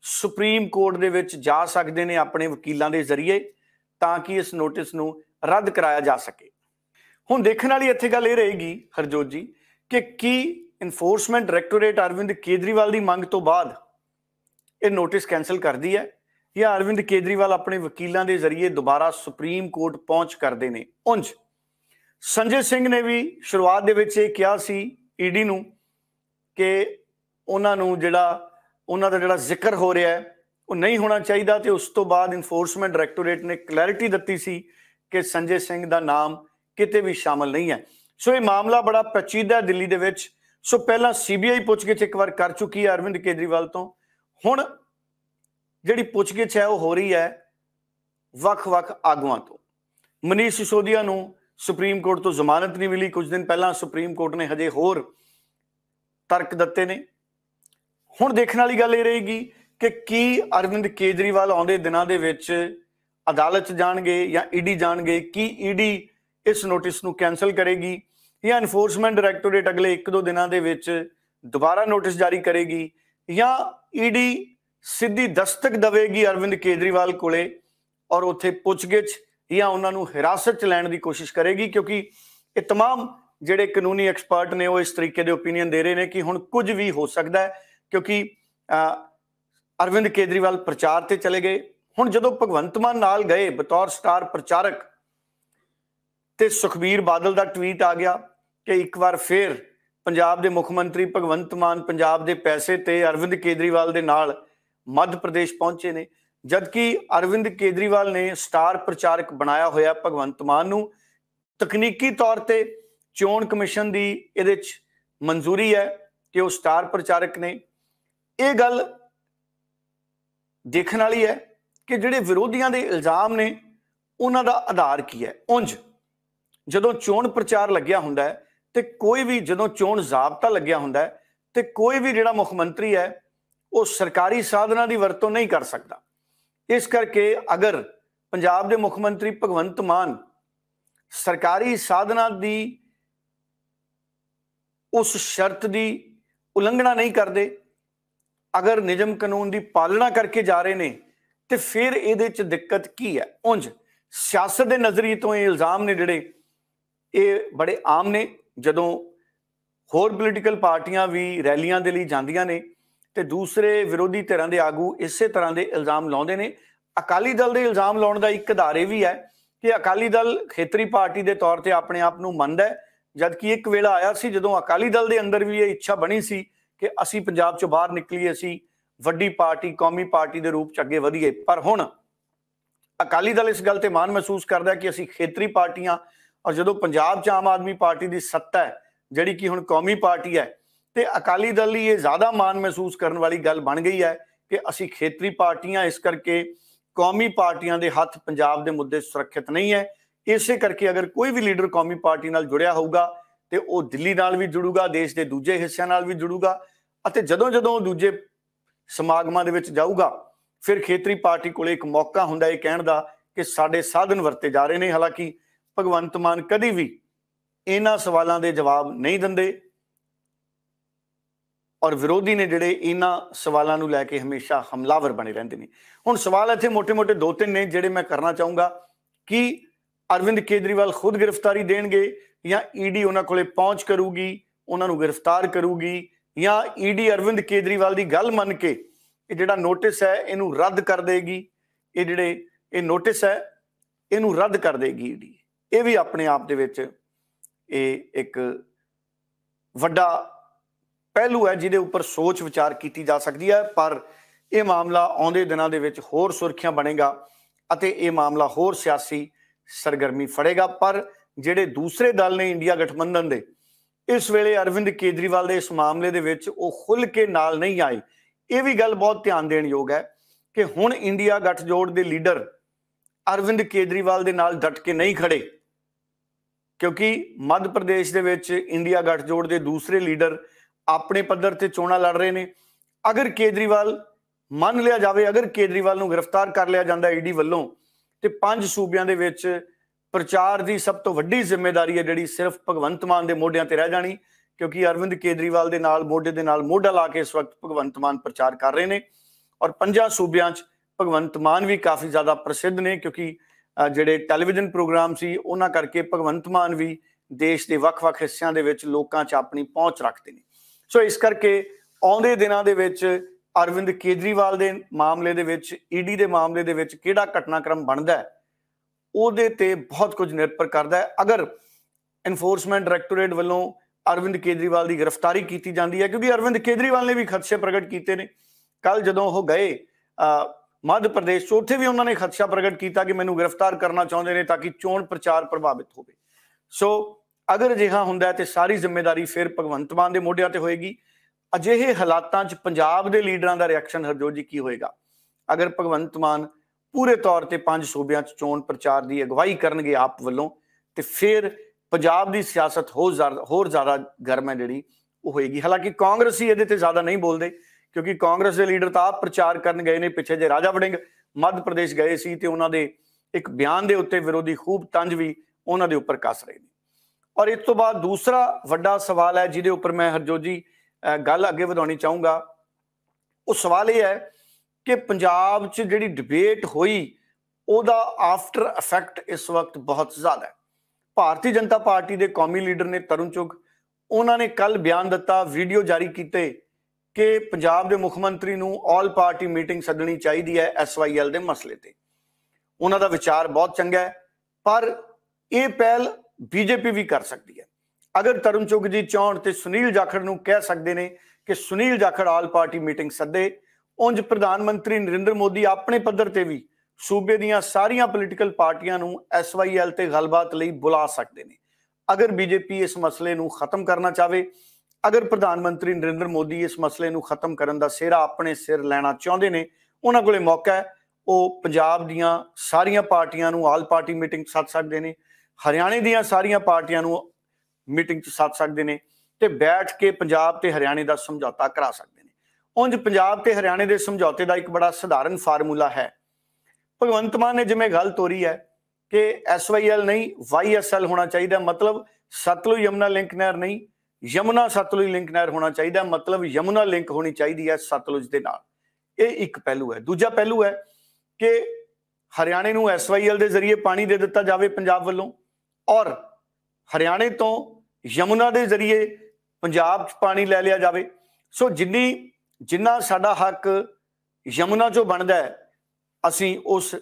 ਸੁਪਰੀਮ ਕੋਰਟ ਦੇ ਵਿੱਚ ਜਾ ਸਕਦੇ ਨੇ ਆਪਣੇ ਵਕੀਲਾਂ ਦੇ ਜ਼ਰੀਏ ਤਾਂ ਕਿ ਇਸ ਨੋਟਿਸ ਨੂੰ ਰੱਦ ਕਰਾਇਆ ਜਾ ਸਕੇ। ਹੁਣ ਦੇਖਣ ਵਾਲੀ ਇੱਥੇ ਗੱਲ ਇਹ ਰਹੇਗੀ, ਹਰਜੋਤ ਜੀ, ਕਿ ਕੀ ਇਨਫੋਰਸਮੈਂਟ ਡਾਇਰੈਕਟੋਰੇਟ ਅਰਵਿੰਦ ਕੇਜਰੀਵਾਲ ਦੀ ਮੰਗ ਤੋਂ ਬਾਅਦ ਇਹ ਨੋਟਿਸ ਕੈਨਸਲ ਕਰਦੀ ਹੈ। ਜਾਂ ਅਰਵਿੰਦ ਕੇਜਰੀਵਾਲ ਆਪਣੇ ਵਕੀਲਾਂ ਦੇ ਜ਼ਰੀਏ ਦੁਬਾਰਾ ਸੁਪਰੀਮ ਕੋਰਟ ਪਹੁੰਚ ਕਰਦੇ ਨੇ। ਉੰਜ ਸੰਜੇ ਸਿੰਘ ਨੇ ਵੀ ਸ਼ੁਰੂਆਤ ਦੇ ਵਿੱਚ ਇਹ ਕਿਹਾ ਸੀ ਈਡੀ ਨੂੰ ਕਿ ਉਹਨਾਂ ਨੂੰ ਜਿਹੜਾ, ਉਹਨਾਂ ਦਾ ਜਿਹੜਾ ਜ਼ਿਕਰ ਹੋ ਰਿਹਾ ਹੈ, ਉਹ ਨਹੀਂ ਹੋਣਾ ਚਾਹੀਦਾ ਤੇ ਉਸ ਤੋਂ ਬਾਅਦ ਇਨਫੋਰਸਮੈਂਟ ਡਾਇਰੈਕਟੋਰੇਟ ਨੇ ਕਲੈਰਿਟੀ ਦਿੱਤੀ ਸੀ ਕਿ ਸੰਜੇ ਸਿੰਘ ਦਾ ਨਾਮ ਕਿਤੇ ਵੀ ਸ਼ਾਮਲ ਨਹੀਂ ਹੈ। ਸੋ ਇਹ ਮਾਮਲਾ ਬੜਾ ਪਚੀਦਾ ਹੈ ਦਿੱਲੀ ਦੇ ਵਿੱਚ। ਸੋ ਪਹਿਲਾਂ ਸੀਬੀਆਈ ਪੁੱਛਗਿੱਛ ਇੱਕ ਵਾਰ ਕਰ ਚੁੱਕੀ ਹੈ ਅਰਵਿੰਦ ਕੇਜਰੀਵਾਲ ਤੋਂ। ਹੁਣ ਜਿਹੜੀ ਪੁੱਛਗਿੱਛ ਹੈ ਉਹ ਹੋ ਰਹੀ ਹੈ ਵੱਖ-ਵੱਖ ਆਗੂਆਂ ਤੋਂ। ਮਨੀਸ਼ ਸਿਸੋਦੀਆ ਨੂੰ ਸੁਪਰੀਮ ਕੋਰਟ ਤੋਂ ਜ਼ਮਾਨਤ ਨਹੀਂ ਮਿਲੀ। ਕੁਝ ਦਿਨ ਪਹਿਲਾਂ ਸੁਪਰੀਮ ਕੋਰਟ ਨੇ ਹਜੇ ਹੋਰ ਤਰਕ ਦਿੱਤੇ ਨੇ। ਹੁਣ ਦੇਖਣ ਵਾਲੀ ਗੱਲ ਇਹ ਰਹੇਗੀ ਕਿ ਕੀ ਅਰਵਿੰਦ ਕੇਜਰੀਵਾਲ ਆਉਂਦੇ ਦਿਨਾਂ ਦੇ ਵਿੱਚ ਅਦਾਲਤ ਜਾਣਗੇ ਜਾਂ ਈਡੀ ਜਾਣਗੇ, ਕੀ ਈਡੀ ਇਸ ਨੋਟਿਸ ਨੂੰ ਕੈਨਸਲ ਕਰੇਗੀ ਜਾਂ ਐਨਫੋਰਸਮੈਂਟ ਡਾਇਰੈਕਟੋਰੇਟ ਅਗਲੇ 1-2 ਦਿਨਾਂ ਦੇ ਵਿੱਚ ਦੁਬਾਰਾ ਨੋਟਿਸ ਜਾਰੀ ਕਰੇਗੀ ਜਾਂ ਈਡੀ ਸਿੱਧੀ ਦਸਤਕ ਦਵੇਗੀ ਅਰਵਿੰਦ ਕੇਜਰੀਵਾਲ ਕੋਲੇ ਔਰ ਉੱਥੇ ਪੁੱਛਗਿੱਛ ਜਾਂ ਉਹਨਾਂ ਨੂੰ ਹਿਰਾਸਤ 'ਚ ਲੈਣ ਦੀ ਕੋਸ਼ਿਸ਼ ਕਰੇਗੀ ਕਿਉਂਕਿ ਇਹ तमाम ਜਿਹੜੇ ਕਾਨੂੰਨੀ ਐਕਸਪਰਟ ਨੇ ਉਹ ਇਸ ਤਰੀਕੇ ਦੇ ਓਪੀਨੀਅਨ ਦੇ ਰਹੇ ਨੇ ਕਿ ਹੁਣ ਕੁਝ ਵੀ ਹੋ ਸਕਦਾ ਹੈ ਕਿਉਂਕਿ ਅਰਵਿੰਦ ਕੇਜਰੀਵਾਲ ਪ੍ਰਚਾਰ ਤੇ ਚਲੇ ਗਏ ਹੁਣ ਜਦੋਂ ਭਗਵੰਤ ਮਾਨ ਨਾਲ ਗਏ ਬਤੌਰ ਸਟਾਰ ਪ੍ਰਚਾਰਕ ਤੇ ਸੁਖਬੀਰ ਬਾਦਲ ਦਾ ਟਵੀਟ ਆ ਗਿਆ ਕਿ ਇੱਕ ਵਾਰ ਫੇਰ ਪੰਜਾਬ ਦੇ ਮੁੱਖ ਮੰਤਰੀ ਭਗਵੰਤ ਮਾਨ ਪੰਜਾਬ ਦੇ ਪੈਸੇ ਤੇ ਅਰਵਿੰਦ ਕੇਜਰੀਵਾਲ ਦੇ ਨਾਲ ਮੱਧ ਪ੍ਰਦੇਸ਼ ਪਹੁੰਚੇ ਨੇ, ਜਦਕਿ ਅਰਵਿੰਦ ਕੇਜਰੀਵਾਲ ਨੇ ਸਟਾਰ ਪ੍ਰਚਾਰਕ ਬਣਾਇਆ ਹੋਇਆ ਭਗਵੰਤ ਮਾਨ ਨੂੰ ਤਕਨੀਕੀ ਤੌਰ ਤੇ ਚੋਣ ਕਮਿਸ਼ਨ ਦੀ ਇਹਦੇ 'ਚ ਮਨਜ਼ੂਰੀ ਹੈ ਕਿ ਉਹ ਸਟਾਰ ਪ੍ਰਚਾਰਕ ਨੇ। ਇਹ ਗੱਲ ਦੇਖਣ ਵਾਲੀ ਹੈ ਕਿ ਜਿਹੜੇ ਵਿਰੋਧੀਆਂ ਦੇ ਇਲਜ਼ਾਮ ਨੇ, ਉਹਨਾਂ ਦਾ ਆਧਾਰ ਕੀ ਹੈ? ਉੰਜ ਜਦੋਂ ਚੋਣ ਪ੍ਰਚਾਰ ਲੱਗਿਆ ਹੁੰਦਾ ਹੈ ਤੇ ਕੋਈ ਵੀ ਜਦੋਂ ਚੋਣ ਜ਼ਾਬਤਾ ਲੱਗਿਆ ਹੁੰਦਾ ਹੈ ਤੇ ਕੋਈ ਵੀ ਜਿਹੜਾ ਮੁੱਖ ਮੰਤਰੀ ਹੈ, ਉਹ ਸਰਕਾਰੀ ਸਾਧਨਾਂ ਦੀ ਵਰਤੋਂ ਨਹੀਂ ਕਰ ਸਕਦਾ। ਇਸ ਕਰਕੇ ਅਗਰ ਪੰਜਾਬ ਦੇ ਮੁੱਖ ਮੰਤਰੀ ਭਗਵੰਤ ਮਾਨ ਸਰਕਾਰੀ ਸਾਧਨਾਂ ਦੀ ਉਸ ਸ਼ਰਤ ਦੀ ਉਲੰਘਣਾ ਨਹੀਂ ਕਰਦੇ, ਅਗਰ ਨਿਯਮ ਕਾਨੂੰਨ ਦੀ ਪਾਲਣਾ ਕਰਕੇ ਜਾ ਰਹੇ ਨੇ, ਤੇ ਫਿਰ ਇਹਦੇ ਚ ਦਿੱਕਤ ਕੀ ਹੈ? ਉੰਜ ਸਿਆਸਤ ਦੇ ਨਜ਼ਰੀਏ ਤੋਂ ਇਹ ਇਲਜ਼ਾਮ ਨੇ ਜਿਹੜੇ, ਇਹ ਬੜੇ ਆਮ ਨੇ। ਜਦੋਂ ਹੋਰ ਪੋਲੀਟੀਕਲ ਪਾਰਟੀਆਂ ਵੀ ਰੈਲੀਆਂ ਦੇ ਲਈ ਜਾਂਦੀਆਂ ਨੇ ਤੇ ਦੂਸਰੇ ਵਿਰੋਧੀ ਧਿਰਾਂ ਦੇ ਆਗੂ ਇਸੇ ਤਰ੍ਹਾਂ ਦੇ ਇਲਜ਼ਾਮ ਲਾਉਂਦੇ ਨੇ, ਅਕਾਲੀ ਦਲ ਦੇ ਇਲਜ਼ਾਮ ਲਾਉਣ ਦਾ ਇੱਕ ਧਾਰੇ ਵੀ ਹੈ ਕਿ ਅਕਾਲੀ ਦਲ ਖੇਤਰੀ ਪਾਰਟੀ ਦੇ ਤੌਰ ਤੇ ਆਪਣੇ ਆਪ ਨੂੰ ਮੰਨਦਾ ਹੈ, ਜਦਕਿ ਇੱਕ ਵੇਲਾ ਆਇਆ ਸੀ ਜਦੋਂ ਅਕਾਲੀ ਦਲ ਦੇ ਅੰਦਰ ਵੀ ਇਹ ਇੱਛਾ ਬਣੀ ਸੀ ਕਿ ਅਸੀਂ ਪੰਜਾਬ ਚੋਂ ਬਾਹਰ ਨਿਕਲੀਏ, ਅਸੀਂ ਵੱਡੀ ਪਾਰਟੀ, ਕੌਮੀ ਪਾਰਟੀ ਦੇ ਰੂਪ ਚ ਅੱਗੇ ਵਧੀਏ। ਪਰ ਹੁਣ ਅਕਾਲੀ ਦਲ ਇਸ ਗੱਲ ਤੇ ਮਾਣ ਮਹਿਸੂਸ ਕਰਦਾ ਕਿ ਅਸੀਂ ਖੇਤਰੀ ਪਾਰਟੀਆਂ ਔਰ ਜਦੋਂ ਪੰਜਾਬ 'ਚ ਆਮ ਆਦਮੀ ਪਾਰਟੀ ਦੀ ਸੱਤਾ ਹੈ, ਜਿਹੜੀ ਕਿ ਹੁਣ ਕੌਮੀ ਪਾਰਟੀ ਹੈ, ਤੇ ਅਕਾਲੀ ਦਲ ਲਈ ਇਹ ਜ਼ਿਆਦਾ ਮਾਣ ਮਹਿਸੂਸ ਕਰਨ ਵਾਲੀ ਗੱਲ ਬਣ ਗਈ ਹੈ ਕਿ ਅਸੀਂ ਖੇਤਰੀ ਪਾਰਟੀਆਂ, ਇਸ ਕਰਕੇ ਕੌਮੀ ਪਾਰਟੀਆਂ ਦੇ ਹੱਥ ਪੰਜਾਬ ਦੇ ਮੁੱਦੇ ਸੁਰੱਖਿਅਤ ਨਹੀਂ ਹੈ। ਇਸੇ ਕਰਕੇ ਅਗਰ ਕੋਈ ਵੀ ਲੀਡਰ ਕੌਮੀ ਪਾਰਟੀ ਨਾਲ ਜੁੜਿਆ ਹੋਊਗਾ, ਤੇ ਉਹ ਦਿੱਲੀ ਨਾਲ ਵੀ ਜੁੜੂਗਾ, ਦੇਸ਼ ਦੇ ਦੂਜੇ ਹਿੱਸਿਆਂ ਨਾਲ ਵੀ ਜੁੜੂਗਾ, ਅਤੇ ਜਦੋਂ ਜਦੋਂ ਉਹ ਦੂਜੇ ਸਮਾਗਮਾਂ ਦੇ ਵਿੱਚ ਜਾਊਗਾ, ਫਿਰ ਖੇਤਰੀ ਪਾਰਟੀ ਕੋਲੇ ਇੱਕ ਮੌਕਾ ਹੁੰਦਾ ਇਹ ਕਹਿਣ ਦਾ ਕਿ ਸਾਡੇ ਸਾਧਨ ਵਰਤੇ ਜਾ ਰਹੇ ਨੇ। ਹਾਲਾਂਕਿ ਭਗਵੰਤ ਮਾਨ ਕਦੀ ਵੀ ਇਹਨਾਂ ਸਵਾਲਾਂ ਦੇ ਜਵਾਬ ਨਹੀਂ ਦਿੰਦੇ ਔਰ ਵਿਰੋਧੀ ਨੇ ਜਿਹੜੇ ਇਹਨਾਂ ਸਵਾਲਾਂ ਨੂੰ ਲੈ ਕੇ ਹਮੇਸ਼ਾ ਹਮਲਾਵਰ ਬਣੇ ਰਹਿੰਦੇ ਨੇ। ਹੁਣ ਸਵਾਲ ਇੱਥੇ ਮੋٹے-ਮੋٹے ਦੋ ਤਿੰਨ ਨੇ ਜਿਹੜੇ ਮੈਂ ਕਰਨਾ ਚਾਹੂੰਗਾ ਕਿ ਅਰਵਿੰਦ ਕੇਜਰੀਵਾਲ ਖੁਦ ਗ੍ਰਿਫਤਾਰੀ ਦੇਣਗੇ ਜਾਂ ਈਡੀ ਉਹਨਾਂ ਕੋਲੇ ਪਹੁੰਚ ਕਰੂਗੀ, ਉਹਨਾਂ ਨੂੰ ਗ੍ਰਿਫਤਾਰ ਕਰੂਗੀ ਜਾਂ ਈਡੀ ਅਰਵਿੰਦ ਕੇਜਰੀਵਾਲ ਦੀ ਗੱਲ ਮੰਨ ਕੇ ਇਹ ਜਿਹੜਾ ਨੋਟਿਸ ਹੈ ਇਹਨੂੰ ਰੱਦ ਕਰ ਦੇਗੀ, ਇਹ ਜਿਹੜੇ ਇਹ ਨੋਟਿਸ ਹੈ ਇਹਨੂੰ ਰੱਦ ਕਰ ਦੇਗੀ ਈਡੀ ਇਹ ਵੀ ਆਪਣੇ ਆਪ ਦੇ ਵਿੱਚ ਇਹ ਇੱਕ ਵੱਡਾ ਪਹਿਲੂ ਹੈ ਜਿਹਦੇ ਉੱਪਰ ਸੋਚ ਵਿਚਾਰ ਕੀਤੀ ਜਾ ਸਕਦੀ ਹੈ, ਪਰ ਇਹ ਮਾਮਲਾ ਆਉਂਦੇ ਦਿਨਾਂ ਦੇ ਵਿੱਚ ਹੋਰ ਸੁਰਖੀਆਂ ਬਣੇਗਾ ਅਤੇ ਇਹ ਮਾਮਲਾ ਹੋਰ ਸਿਆਸੀ ਸਰਗਰਮੀ ਫੜੇਗਾ। ਪਰ ਜਿਹੜੇ ਦੂਸਰੇ ਦਲ ਨੇ ਇੰਡੀਆ ਗਠਬੰਧਨ ਦੇ, ਇਸ ਵੇਲੇ ਅਰਵਿੰਦ ਕੇਜਰੀਵਾਲ ਦੇ ਇਸ ਮਾਮਲੇ ਦੇ ਵਿੱਚ ਉਹ ਖੁੱਲ ਕੇ ਨਾਲ ਨਹੀਂ ਆਏ। ਇਹ ਵੀ ਗੱਲ ਬਹੁਤ ਧਿਆਨ ਦੇਣ ਯੋਗ ਹੈ ਕਿ ਹੁਣ ਇੰਡੀਆ ਗੱਠਜੋੜ ਦੇ ਲੀਡਰ ਅਰਵਿੰਦ ਕੇਜਰੀਵਾਲ ਦੇ ਨਾਲ ਡਟ ਕੇ ਨਹੀਂ ਖੜੇ। ਕਿਉਂਕਿ ਮੱਧ ਪ੍ਰਦੇਸ਼ ਦੇ ਵਿੱਚ ਇੰਡੀਆ ਗੱਠਜੋੜ ਦੇ ਦੂਸਰੇ ਲੀਡਰ ਆਪਣੇ ਪੱਧਰ ਤੇ ਚੋਣਾਂ ਲੜ ਰਹੇ ਨੇ। ਅਗਰ ਕੇਜਰੀਵਾਲ ਮੰਨ ਲਿਆ ਜਾਵੇ, ਅਗਰ ਕੇਜਰੀਵਾਲ ਨੂੰ ਗ੍ਰਿਫਤਾਰ ਕਰ ਲਿਆ ਜਾਂਦਾ ਈਡੀ ਵੱਲੋਂ, ਤੇ ਪੰਜ ਸੂਬਿਆਂ ਦੇ ਵਿੱਚ ਪ੍ਰਚਾਰ ਦੀ ਸਭ ਤੋਂ ਵੱਡੀ ਜ਼ਿੰਮੇਵਾਰੀ ਹੈ ਜਿਹੜੀ ਸਿਰਫ ਭਗਵੰਤ ਮਾਨ ਦੇ ਮੋਢਿਆਂ ਤੇ ਰਹਿ ਜਾਣੀ, ਕਿਉਂਕਿ ਅਰਵਿੰਦ ਕੇਜਰੀਵਾਲ ਦੇ ਨਾਲ ਮੋਢੇ ਦੇ ਨਾਲ ਮੋਢਾ ਲਾ ਕੇ ਇਸ ਵਕਤ ਭਗਵੰਤ ਮਾਨ ਪ੍ਰਚਾਰ ਕਰ ਰਹੇ ਨੇ। ਔਰ ਪੰਜਾਂ ਸੂਬਿਆਂ 'ਚ ਭਗਵੰਤ ਮਾਨ ਵੀ ਕਾਫੀ ਜ਼ਿਆਦਾ ਪ੍ਰਸਿੱਧ ਨੇ, ਕਿਉਂਕਿ ਜਿਹੜੇ ਟੈਲੀਵਿਜ਼ਨ ਪ੍ਰੋਗਰਾਮ ਸੀ, ਉਹਨਾਂ ਕਰਕੇ ਭਗਵੰਤ ਮਾਨ ਵੀ ਦੇਸ਼ ਦੇ ਵੱਖ-ਵੱਖ ਹਿੱਸਿਆਂ ਦੇ ਵਿੱਚ ਲੋਕਾਂ 'ਚ ਆਪਣੀ ਪਹੁੰਚ ਰੱਖਦੇ ਨੇ। ਸੋ ਇਸ ਕਰਕੇ ਆਉਂਦੇ ਦਿਨਾਂ ਦੇ ਵਿੱਚ ਅਰਵਿੰਦ ਕੇਜਰੀਵਾਲ ਦੇ ਮਾਮਲੇ ਦੇ ਵਿੱਚ ਈਡੀ ਦੇ ਮਾਮਲੇ ਦੇ ਵਿੱਚ ਕਿਹੜਾ ਘਟਨਾਕ੍ਰਮ ਬਣਦਾ ਹੈ, ਉਹਦੇ ਤੇ ਬਹੁਤ ਕੁਝ ਨਿਰਭਰ ਕਰਦਾ ਹੈ। ਅਗਰ ਐਨਫੋਰਸਮੈਂਟ ਡਾਇਰੈਕਟੋਰੇਟ ਵੱਲੋਂ ਅਰਵਿੰਦ ਕੇਜਰੀਵਾਲ ਦੀ ਗ੍ਰਿਫਤਾਰੀ ਕੀਤੀ ਜਾਂਦੀ ਹੈ, ਕਿਉਂਕਿ ਅਰਵਿੰਦ ਕੇਜਰੀਵਾਲ ਨੇ ਵੀ ਖਦਸ਼ੇ ਪ੍ਰਗਟ ਕੀਤੇ ਨੇ। ਕੱਲ ਜਦੋਂ ਉਹ ਗਏ ਮੱਧ ਪ੍ਰਦੇਸ਼ ਚ ਉੱਥੇ ਵੀ ਉਹਨਾਂ ਨੇ ਖਦਸ਼ਾ ਪ੍ਰਗਟ ਕੀਤਾ ਕਿ ਮੈਨੂੰ ਗ੍ਰਿਫਤਾਰ ਕਰਨਾ ਚਾਹੁੰਦੇ ਨੇ ਤਾਂ ਕਿ ਚੋਣ ਪ੍ਰਚਾਰ ਪ੍ਰਭਾਵਿਤ ਹੋਵੇ। ਸੋ ਅਗਰ ਅਜਿਹਾ ਹੁੰਦਾ ਤੇ ਸਾਰੀ ਜ਼ਿੰਮੇਵਾਰੀ ਫਿਰ ਭਗਵੰਤ ਮਾਨ ਦੇ ਮੋਢਿਆਂ ਤੇ ਹੋਏਗੀ। ਅਜਿਹੇ ਹਾਲਾਤਾਂ 'ਚ ਪੰਜਾਬ ਦੇ ਲੀਡਰਾਂ ਦਾ ਰਿਐਕਸ਼ਨ ਹਰਜੋਤ ਜੀ ਕੀ ਹੋਏਗਾ? ਅਗਰ ਭਗਵੰਤ ਮਾਨ ਪੂਰੇ ਤੌਰ ਤੇ ਪੰਜ ਸੂਬਿਆਂ 'ਚ ਚੋਣ ਪ੍ਰਚਾਰ ਦੀ ਅਗਵਾਈ ਕਰਨਗੇ ਆਪ ਵੱਲੋਂ, ਤੇ ਫਿਰ ਪੰਜਾਬ ਦੀ ਸਿਆਸਤ ਹੋਰ ਜ਼ਿਆਦਾ ਹੋਰ ਜ਼ਿਆਦਾ ਗਰਮ ਹੈ ਜਿਹੜੀ ਉਹ ਹੋਏਗੀ। ਹਾਲਾਂਕਿ ਕਾਂਗਰਸੀ ਇਹਦੇ ਤੇ ਜ਼ਿਆਦਾ ਨਹੀਂ ਬੋਲਦੇ। ਕਿਉਂਕਿ ਕਾਂਗਰਸ ਦੇ ਲੀਡਰ ਤਾਂ ਆਪ ਪ੍ਰਚਾਰ ਕਰਨ ਗਏ ਨੇ, ਪਿੱਛੇ ਜੇ ਰਾਜਾ ਵੜਿੰਗ ਮੱਧ ਪ੍ਰਦੇਸ਼ ਗਏ ਸੀ ਤੇ ਉਹਨਾਂ ਦੇ ਇੱਕ ਬਿਆਨ ਦੇ ਉੱਤੇ ਵਿਰੋਧੀ ਖੂਬ ਤੰਜ ਵੀ ਉਹਨਾਂ ਦੇ ਉੱਪਰ ਕੱਸ ਰਹੇ ਨੇ। ਔਰ ਇਸ ਤੋਂ ਬਾਅਦ ਦੂਸਰਾ ਵੱਡਾ ਸਵਾਲ ਹੈ, ਜਿਹਦੇ ਉੱਪਰ ਮੈਂ ਹਰਜੋਤ ਜੀ ਗੱਲ ਅੱਗੇ ਵਧਾਉਣੀ ਚਾਹੂੰਗਾ। ਉਹ ਸਵਾਲ ਇਹ ਹੈ ਕਿ ਪੰਜਾਬ 'ਚ ਜਿਹੜੀ ਡਿਬੇਟ ਹੋਈ, ਉਹਦਾ ਆਫਟਰ ਇਫੈਕਟ ਇਸ ਵਕਤ ਬਹੁਤ ਜ਼ਿਆਦਾ ਹੈ। ਭਾਰਤੀ ਜਨਤਾ ਪਾਰਟੀ ਦੇ ਕੌਮੀ ਲੀਡਰ ਨੇ ਤਰੁਣ ਚੁਗ, ਉਹਨਾਂ ਨੇ ਕੱਲ ਬਿਆਨ ਦਿੱਤਾ, ਵੀਡੀਓ ਜਾਰੀ ਕੀਤੇ। ਕਿ ਪੰਜਾਬ ਦੇ ਮੁੱਖ ਮੰਤਰੀ ਨੂੰ ਆਲ ਪਾਰਟੀ ਮੀਟਿੰਗ ਸੱਦਣੀ ਚਾਹੀਦੀ ਹੈ ਐਸਵਾਈਐਲ ਦੇ ਮਸਲੇ ਤੇ। ਉਹਨਾਂ ਦਾ ਵਿਚਾਰ ਬਹੁਤ ਚੰਗਾ ਹੈ, ਪਰ ਇਹ ਪਹਿਲ ਬੀਜੇਪੀ ਵੀ ਕਰ ਸਕਦੀ ਹੈ। ਅਗਰ ਤਰੁਣ ਚੁਗ ਜੀ ਚਾਹਣ ਤੇ ਸੁਨੀਲ ਜਾਖੜ ਨੂੰ ਕਹਿ ਸਕਦੇ ਨੇ ਕਿ Sunil Jakhar all party meeting ਸੱਦੇ, ਉਂਝ ਪ੍ਰਧਾਨ ਮੰਤਰੀ ਨਰਿੰਦਰ ਮੋਦੀ ਆਪਣੇ ਪੱਧਰ ਤੇ ਵੀ ਸੂਬੇ ਦੀਆਂ ਸਾਰੀਆਂ ਪੋਲੀਟੀਕਲ ਪਾਰਟੀਆਂ ਨੂੰ ਐਸਵਾਈਐਲ ਤੇ ਗੱਲਬਾਤ ਲਈ ਬੁਲਾ ਸਕਦੇ ਨੇ। ਅਗਰ ਬੀਜੇਪੀ ਇਸ ਮਸਲੇ ਨੂੰ ਖਤਮ ਕਰਨਾ ਚਾਵੇ ਅਗਰ ਪ੍ਰਧਾਨ ਮੰਤਰੀ ਨਰਿੰਦਰ ਮੋਦੀ ਇਸ ਮਸਲੇ ਨੂੰ ਖਤਮ ਕਰਨ ਦਾ ਸਿਹਰਾ ਆਪਣੇ ਸਿਰ ਲੈਣਾ ਚਾਹੁੰਦੇ ਨੇ, ਉਹਨਾਂ ਕੋਲੇ ਮੌਕਾ ਹੈ। ਉਹ ਪੰਜਾਬ ਦੀਆਂ ਸਾਰੀਆਂ ਪਾਰਟੀਆਂ ਨੂੰ ਆਲ ਪਾਰਟੀ ਮੀਟਿੰਗ ਸੱਦ ਸਕਦੇ ਨੇ, ਹਰਿਆਣੇ ਦੀਆਂ ਸਾਰੀਆਂ ਪਾਰਟੀਆਂ ਨੂੰ ਮੀਟਿੰਗ 'ਚ ਸੱਦ ਸਕਦੇ ਨੇ ਤੇ ਬੈਠ ਕੇ ਪੰਜਾਬ ਤੇ ਹਰਿਆਣੇ ਦਾ ਸਮਝੌਤਾ ਕਰਾ ਸਕਦੇ ਨੇ। ਉਂਝ ਪੰਜਾਬ ਤੇ ਹਰਿਆਣੇ ਦੇ ਸਮਝੌਤੇ ਦਾ ਇੱਕ ਬੜਾ ਸਧਾਰਨ ਫਾਰਮੂਲਾ ਹੈ। ਭਗਵੰਤ ਮਾਨ ਨੇ ਜਿਵੇਂ ਗੱਲ ਤੋਰੀ ਹੈ ਕਿ ਐਸਵਾਈਐਲ ਨਹੀਂ ਵਾਈਐਸਐਲ ਹੋਣਾ ਚਾਹੀਦਾ, ਮਤਲਬ ਸਤਲੁਜ ਯਮਨਾ ਲਿੰਕ ਨਹਿਰ ਨਹੀਂ ਯਮੁਨਾ ਸਤਲੁਜ ਲਿੰਕ ਨਹਿਰ ਹੋਣਾ ਚਾਹੀਦਾ, ਮਤਲਬ ਯਮੁਨਾ ਲਿੰਕ ਹੋਣੀ ਚਾਹੀਦੀ ਹੈ ਸਤਲੁਜ ਦੇ ਨਾਲ। ਇਹ ਇੱਕ ਪਹਿਲੂ ਹੈ। ਦੂਜਾ ਪਹਿਲੂ ਹੈ ਕਿ ਹਰਿਆਣੇ ਨੂੰ ਐਸਵਾਈਐਲ ਦੇ ਜ਼ਰੀਏ ਪਾਣੀ ਦੇ ਦਿੱਤਾ ਜਾਵੇ ਪੰਜਾਬ ਵੱਲੋਂ ਔਰ ਹਰਿਆਣੇ ਤੋਂ ਯਮੁਨਾ ਦੇ ਜ਼ਰੀਏ ਪੰਜਾਬ 'ਚ ਪਾਣੀ ਲੈ ਲਿਆ ਜਾਵੇ। ਸੋ ਜਿੰਨੀ, ਜਿੰਨਾ ਸਾਡਾ ਹੱਕ ਯਮੁਨਾ 'ਚੋਂ ਬਣਦਾ ਹੈ, ਅਸੀਂ ਉਸ